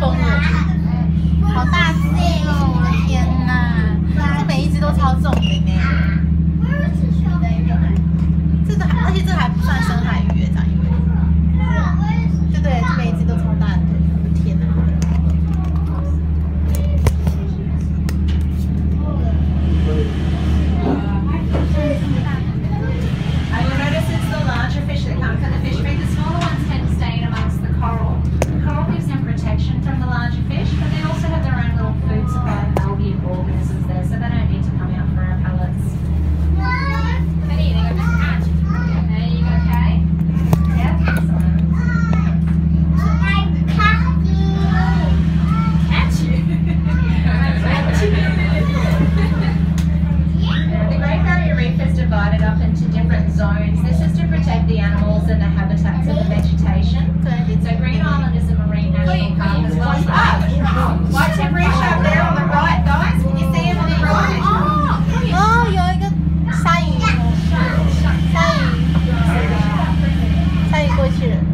疯了，好大只哦！我的天哪，这每一只都超重的呢。divided up into different zones. This is to protect the animals and the habitats and the vegetation. So Green Island is a marine national park as well as us. Ah, watch every there on the right, guys. Can you see it on the right? Oh, oh you're 여기가 사이. 사이. 사이 곳이래.